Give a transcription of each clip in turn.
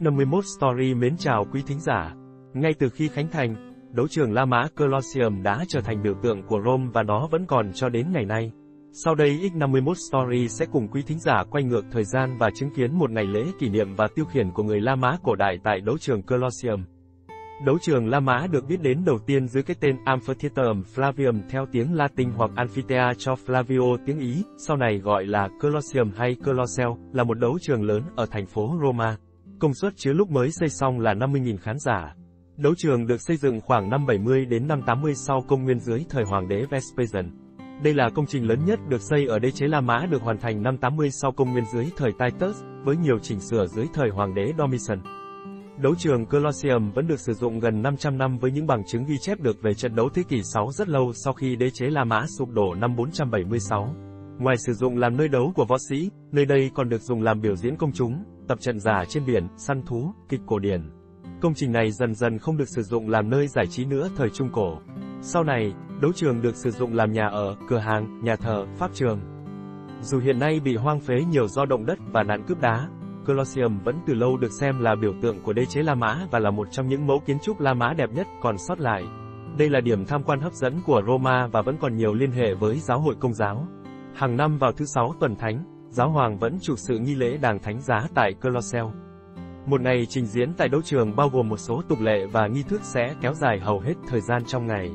X51 Story mến chào quý thính giả. Ngay từ khi khánh thành, đấu trường La Mã Colosseum đã trở thành biểu tượng của Rome và nó vẫn còn cho đến ngày nay. Sau đây X51 Story sẽ cùng quý thính giả quay ngược thời gian và chứng kiến một ngày lễ kỷ niệm và tiêu khiển của người La Mã cổ đại tại đấu trường Colosseum. Đấu trường La Mã được biết đến đầu tiên dưới cái tên Amphitheatrum Flavium theo tiếng Latin hoặc Amphithea cho Flavio tiếng Ý, sau này gọi là Colosseum hay Colosseo, là một đấu trường lớn ở thành phố Roma. Công suất chứa lúc mới xây xong là 50.000 khán giả. Đấu trường được xây dựng khoảng năm 70 đến năm 80 sau công nguyên dưới thời hoàng đế Vespasian. Đây là công trình lớn nhất được xây ở đế chế La Mã được hoàn thành năm 80 sau công nguyên dưới thời Titus, với nhiều chỉnh sửa dưới thời hoàng đế Domitian. Đấu trường Colosseum vẫn được sử dụng gần 500 năm với những bằng chứng ghi chép được về trận đấu thế kỷ 6 rất lâu sau khi đế chế La Mã sụp đổ năm 476. Ngoài sử dụng làm nơi đấu của võ sĩ, nơi đây còn được dùng làm biểu diễn công chúng, tập trận giả trên biển, săn thú, kịch cổ điển. Công trình này dần dần không được sử dụng làm nơi giải trí nữa thời Trung Cổ. Sau này, đấu trường được sử dụng làm nhà ở, cửa hàng, nhà thờ, pháp trường. Dù hiện nay bị hoang phế nhiều do động đất và nạn cướp đá, Colosseum vẫn từ lâu được xem là biểu tượng của đế chế La Mã và là một trong những mẫu kiến trúc La Mã đẹp nhất còn sót lại. Đây là điểm tham quan hấp dẫn của Roma và vẫn còn nhiều liên hệ với giáo hội công giáo. Hàng năm vào thứ sáu tuần thánh, giáo hoàng vẫn chủ sự nghi lễ đàng thánh giá tại Colosseum. Một ngày trình diễn tại đấu trường bao gồm một số tục lệ và nghi thức sẽ kéo dài hầu hết thời gian trong ngày.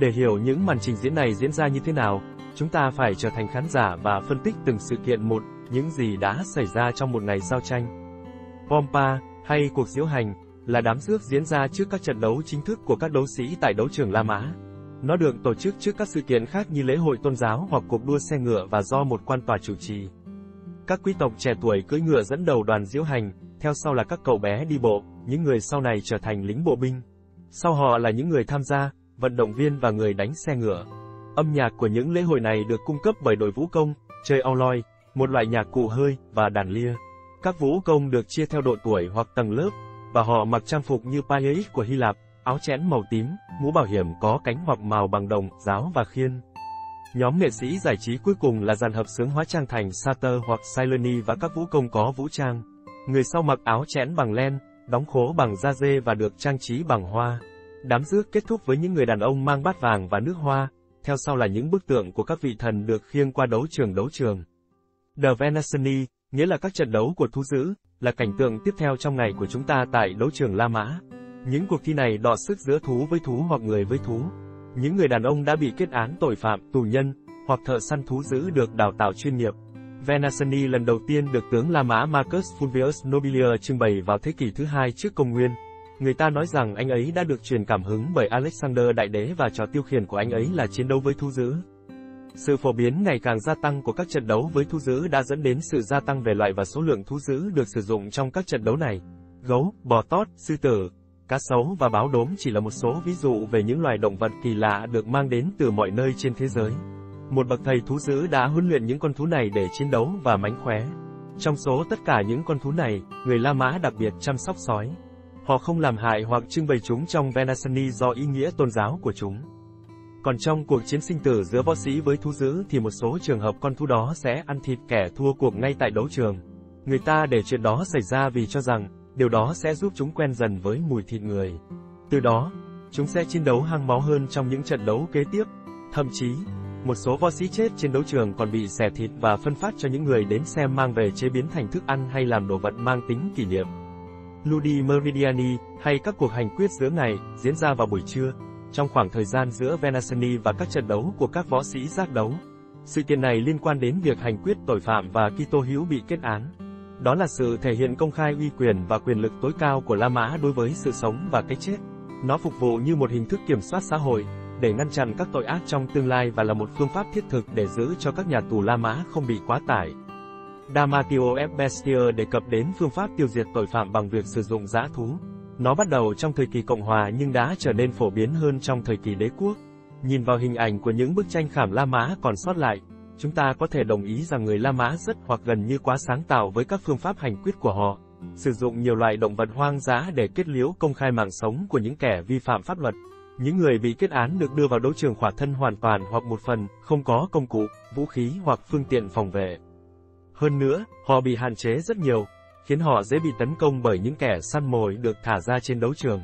Để hiểu những màn trình diễn này diễn ra như thế nào, chúng ta phải trở thành khán giả và phân tích từng sự kiện một, những gì đã xảy ra trong một ngày giao tranh. Pompa, hay cuộc diễu hành, là đám rước diễn ra trước các trận đấu chính thức của các đấu sĩ tại đấu trường La Mã. Nó được tổ chức trước các sự kiện khác như lễ hội tôn giáo hoặc cuộc đua xe ngựa và do một quan tòa chủ trì. Các quý tộc trẻ tuổi cưỡi ngựa dẫn đầu đoàn diễu hành, theo sau là các cậu bé đi bộ, những người sau này trở thành lính bộ binh. Sau họ là những người tham gia, vận động viên và người đánh xe ngựa. Âm nhạc của những lễ hội này được cung cấp bởi đội vũ công, chơi auloy, một loại nhạc cụ hơi, và đàn lia. Các vũ công được chia theo độ tuổi hoặc tầng lớp, và họ mặc trang phục như Paiais của Hy Lạp, áo chẽn màu tím, mũ bảo hiểm có cánh hoặc màu bằng đồng, giáo và khiên. Nhóm nghệ sĩ giải trí cuối cùng là dàn hợp sướng hóa trang thành Satyr hoặc Sileni và các vũ công có vũ trang. Người sau mặc áo chẽn bằng len, đóng khố bằng da dê và được trang trí bằng hoa. Đám rước kết thúc với những người đàn ông mang bát vàng và nước hoa, theo sau là những bức tượng của các vị thần được khiêng qua đấu trường đấu trường. The Venasini, nghĩa là các trận đấu của thú dữ, là cảnh tượng tiếp theo trong ngày của chúng ta tại đấu trường La Mã. Những cuộc thi này đọ sức giữa thú với thú hoặc người với thú. Những người đàn ông đã bị kết án tội phạm, tù nhân, hoặc thợ săn thú dữ được đào tạo chuyên nghiệp. Venasani lần đầu tiên được tướng La Mã Marcus Fulvius Nobilior trưng bày vào thế kỷ thứ hai trước công nguyên. Người ta nói rằng anh ấy đã được truyền cảm hứng bởi Alexander Đại Đế và trò tiêu khiển của anh ấy là chiến đấu với thú dữ. Sự phổ biến ngày càng gia tăng của các trận đấu với thú dữ đã dẫn đến sự gia tăng về loại và số lượng thú dữ được sử dụng trong các trận đấu này. Gấu, bò tót, sư tử, cá sấu và báo đốm chỉ là một số ví dụ về những loài động vật kỳ lạ được mang đến từ mọi nơi trên thế giới. Một bậc thầy thú dữ đã huấn luyện những con thú này để chiến đấu và mánh khóe. Trong số tất cả những con thú này, người La Mã đặc biệt chăm sóc sói. Họ không làm hại hoặc trưng bày chúng trong Venasani do ý nghĩa tôn giáo của chúng. Còn trong cuộc chiến sinh tử giữa võ sĩ với thú dữ thì một số trường hợp con thú đó sẽ ăn thịt kẻ thua cuộc ngay tại đấu trường. Người ta để chuyện đó xảy ra vì cho rằng, điều đó sẽ giúp chúng quen dần với mùi thịt người. Từ đó, chúng sẽ chiến đấu hăng máu hơn trong những trận đấu kế tiếp. Thậm chí, một số võ sĩ chết trên đấu trường còn bị xẻ thịt và phân phát cho những người đến xem mang về chế biến thành thức ăn hay làm đồ vật mang tính kỷ niệm. Ludi Meridiani, hay các cuộc hành quyết giữa ngày, diễn ra vào buổi trưa, trong khoảng thời gian giữa Venasani và các trận đấu của các võ sĩ giác đấu. Sự kiện này liên quan đến việc hành quyết tội phạm và Kitô hữu bị kết án. Đó là sự thể hiện công khai uy quyền và quyền lực tối cao của La Mã đối với sự sống và cái chết. Nó phục vụ như một hình thức kiểm soát xã hội, để ngăn chặn các tội ác trong tương lai và là một phương pháp thiết thực để giữ cho các nhà tù La Mã không bị quá tải. Damatio F. Bestier đề cập đến phương pháp tiêu diệt tội phạm bằng việc sử dụng giã thú. Nó bắt đầu trong thời kỳ Cộng Hòa nhưng đã trở nên phổ biến hơn trong thời kỳ đế quốc. Nhìn vào hình ảnh của những bức tranh khảm La Mã còn sót lại, chúng ta có thể đồng ý rằng người La Mã rất hoặc gần như quá sáng tạo với các phương pháp hành quyết của họ. Sử dụng nhiều loại động vật hoang dã để kết liễu công khai mạng sống của những kẻ vi phạm pháp luật. Những người bị kết án được đưa vào đấu trường khỏa thân hoàn toàn hoặc một phần, không có công cụ, vũ khí hoặc phương tiện phòng vệ. Hơn nữa, họ bị hạn chế rất nhiều, khiến họ dễ bị tấn công bởi những kẻ săn mồi được thả ra trên đấu trường.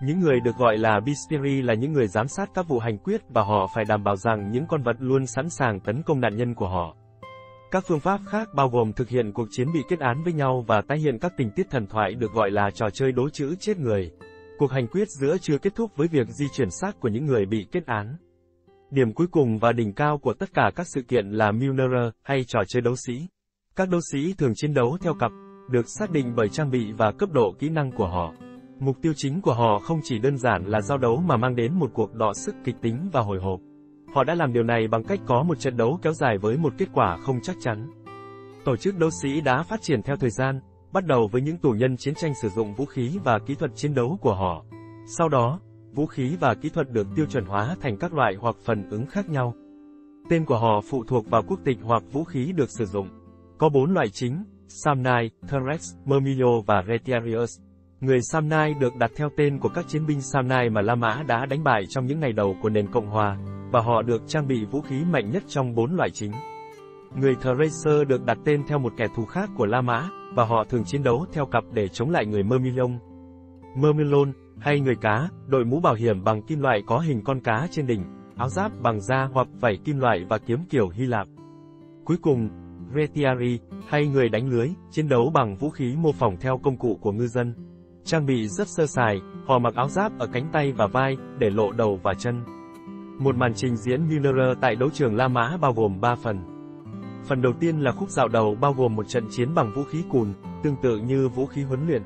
Những người được gọi là Bistiri là những người giám sát các vụ hành quyết và họ phải đảm bảo rằng những con vật luôn sẵn sàng tấn công nạn nhân của họ. Các phương pháp khác bao gồm thực hiện cuộc chiến bị kết án với nhau và tái hiện các tình tiết thần thoại được gọi là trò chơi đố chữ chết người. Cuộc hành quyết giữa chưa kết thúc với việc di chuyển xác của những người bị kết án. Điểm cuối cùng và đỉnh cao của tất cả các sự kiện là Milner hay trò chơi đấu sĩ. Các đấu sĩ thường chiến đấu theo cặp, được xác định bởi trang bị và cấp độ kỹ năng của họ. Mục tiêu chính của họ không chỉ đơn giản là giao đấu mà mang đến một cuộc đọ sức kịch tính và hồi hộp. Họ đã làm điều này bằng cách có một trận đấu kéo dài với một kết quả không chắc chắn. Tổ chức đấu sĩ đã phát triển theo thời gian, bắt đầu với những tù nhân chiến tranh sử dụng vũ khí và kỹ thuật chiến đấu của họ. Sau đó, vũ khí và kỹ thuật được tiêu chuẩn hóa thành các loại hoặc phần ứng khác nhau. Tên của họ phụ thuộc vào quốc tịch hoặc vũ khí được sử dụng. Có bốn loại chính, Samnai, Terex, Mermillo và Retiarius. Người Samnai được đặt theo tên của các chiến binh Samnai mà La Mã đã đánh bại trong những ngày đầu của nền Cộng Hòa, và họ được trang bị vũ khí mạnh nhất trong bốn loại chính. Người Thracer được đặt tên theo một kẻ thù khác của La Mã, và họ thường chiến đấu theo cặp để chống lại người Mermillon. Mermillon, hay người cá, đội mũ bảo hiểm bằng kim loại có hình con cá trên đỉnh, áo giáp bằng da hoặc vảy kim loại và kiếm kiểu Hy Lạp. Cuối cùng, Retiari, hay người đánh lưới, chiến đấu bằng vũ khí mô phỏng theo công cụ của ngư dân. Trang bị rất sơ sài, họ mặc áo giáp ở cánh tay và vai, để lộ đầu và chân. Một màn trình diễn Müller tại đấu trường La Mã bao gồm 3 phần. Phần đầu tiên là khúc dạo đầu bao gồm một trận chiến bằng vũ khí cùn, tương tự như vũ khí huấn luyện.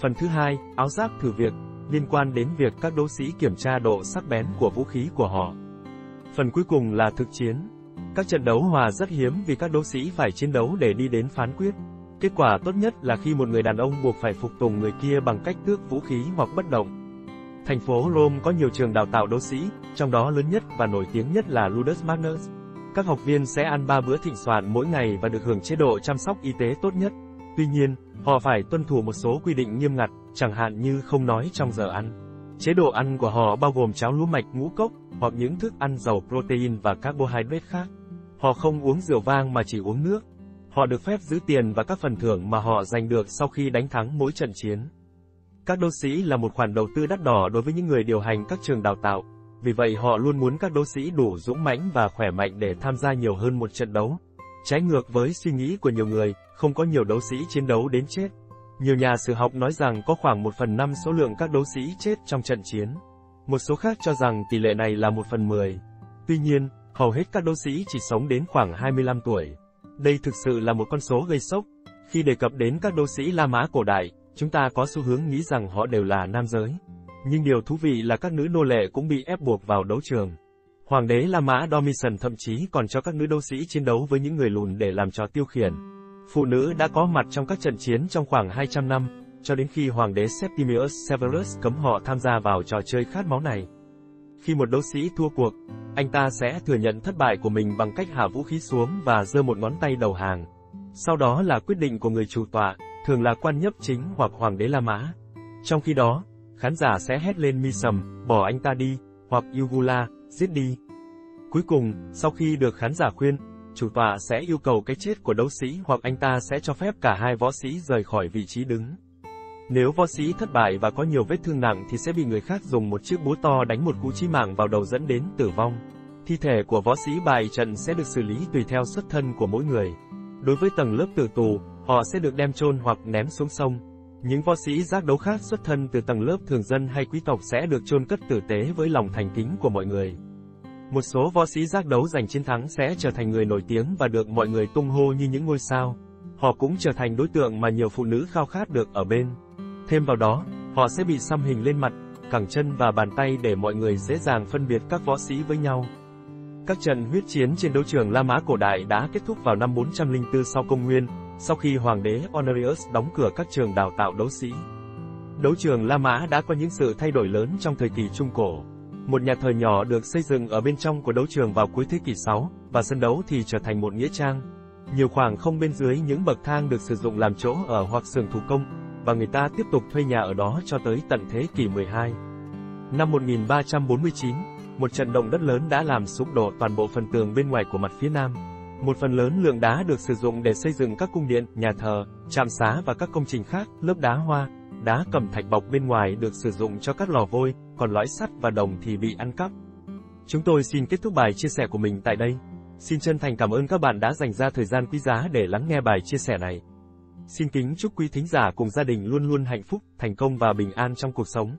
Phần thứ hai, áo giáp thử việc, liên quan đến việc các đấu sĩ kiểm tra độ sắc bén của vũ khí của họ. Phần cuối cùng là thực chiến. Các trận đấu hòa rất hiếm vì các đấu sĩ phải chiến đấu để đi đến phán quyết. Kết quả tốt nhất là khi một người đàn ông buộc phải phục tùng người kia bằng cách tước vũ khí hoặc bất động. Thành phố Rome có nhiều trường đào tạo đấu sĩ, trong đó lớn nhất và nổi tiếng nhất là Ludus Magnus. Các học viên sẽ ăn 3 bữa thịnh soạn mỗi ngày và được hưởng chế độ chăm sóc y tế tốt nhất. Tuy nhiên, họ phải tuân thủ một số quy định nghiêm ngặt, chẳng hạn như không nói trong giờ ăn. Chế độ ăn của họ bao gồm cháo lúa mạch ngũ cốc, hoặc những thức ăn giàu protein và carbohydrate khác. Họ không uống rượu vang mà chỉ uống nước. Họ được phép giữ tiền và các phần thưởng mà họ giành được sau khi đánh thắng mỗi trận chiến. Các đấu sĩ là một khoản đầu tư đắt đỏ đối với những người điều hành các trường đào tạo, vì vậy họ luôn muốn các đấu sĩ đủ dũng mãnh và khỏe mạnh để tham gia nhiều hơn một trận đấu. Trái ngược với suy nghĩ của nhiều người, không có nhiều đấu sĩ chiến đấu đến chết. Nhiều nhà sử học nói rằng có khoảng 1 phần 5 số lượng các đấu sĩ chết trong trận chiến. Một số khác cho rằng tỷ lệ này là 1 phần 10. Tuy nhiên, hầu hết các đấu sĩ chỉ sống đến khoảng 25 tuổi. Đây thực sự là một con số gây sốc. Khi đề cập đến các đô sĩ La Mã cổ đại, chúng ta có xu hướng nghĩ rằng họ đều là nam giới. Nhưng điều thú vị là các nữ nô lệ cũng bị ép buộc vào đấu trường. Hoàng đế La Mã Domitian thậm chí còn cho các nữ đô sĩ chiến đấu với những người lùn để làm trò tiêu khiển. Phụ nữ đã có mặt trong các trận chiến trong khoảng 200 năm, cho đến khi Hoàng đế Septimius Severus cấm họ tham gia vào trò chơi khát máu này. Khi một đấu sĩ thua cuộc, anh ta sẽ thừa nhận thất bại của mình bằng cách hạ vũ khí xuống và giơ một ngón tay đầu hàng. Sau đó là quyết định của người chủ tọa, thường là quan nhấp chính hoặc hoàng đế La Mã. Trong khi đó, khán giả sẽ hét lên mi sầm, bỏ anh ta đi, hoặc Yugula, giết đi. Cuối cùng, sau khi được khán giả khuyên, chủ tọa sẽ yêu cầu cái chết của đấu sĩ hoặc anh ta sẽ cho phép cả hai võ sĩ rời khỏi vị trí đứng. Nếu võ sĩ thất bại và có nhiều vết thương nặng thì sẽ bị người khác dùng một chiếc búa to đánh một cú chí mạng vào đầu dẫn đến tử vong. Thi thể của võ sĩ bại trận sẽ được xử lý tùy theo xuất thân của mỗi người. Đối với tầng lớp tử tù, họ sẽ được đem chôn hoặc ném xuống sông. Những võ sĩ giác đấu khác xuất thân từ tầng lớp thường dân hay quý tộc sẽ được chôn cất tử tế với lòng thành kính của mọi người. Một số võ sĩ giác đấu giành chiến thắng sẽ trở thành người nổi tiếng và được mọi người tung hô như những ngôi sao. Họ cũng trở thành đối tượng mà nhiều phụ nữ khao khát được ở bên. Thêm vào đó, họ sẽ bị xăm hình lên mặt, cẳng chân và bàn tay để mọi người dễ dàng phân biệt các võ sĩ với nhau. Các trận huyết chiến trên đấu trường La Mã cổ đại đã kết thúc vào năm 404 sau công nguyên, sau khi hoàng đế Honorius đóng cửa các trường đào tạo đấu sĩ. Đấu trường La Mã đã có những sự thay đổi lớn trong thời kỳ Trung Cổ. Một nhà thờ nhỏ được xây dựng ở bên trong của đấu trường vào cuối thế kỷ 6, và sân đấu thì trở thành một nghĩa trang. Nhiều khoảng không bên dưới những bậc thang được sử dụng làm chỗ ở hoặc xưởng thủ công, và người ta tiếp tục thuê nhà ở đó cho tới tận thế kỷ 12. Năm 1349, một trận động đất lớn đã làm sụp đổ toàn bộ phần tường bên ngoài của mặt phía nam. Một phần lớn lượng đá được sử dụng để xây dựng các cung điện, nhà thờ, trạm xá và các công trình khác, lớp đá hoa, đá cẩm thạch bọc bên ngoài được sử dụng cho các lò vôi, còn lõi sắt và đồng thì bị ăn cắp. Chúng tôi xin kết thúc bài chia sẻ của mình tại đây. Xin chân thành cảm ơn các bạn đã dành ra thời gian quý giá để lắng nghe bài chia sẻ này. Xin kính chúc quý thính giả cùng gia đình luôn luôn hạnh phúc, thành công và bình an trong cuộc sống.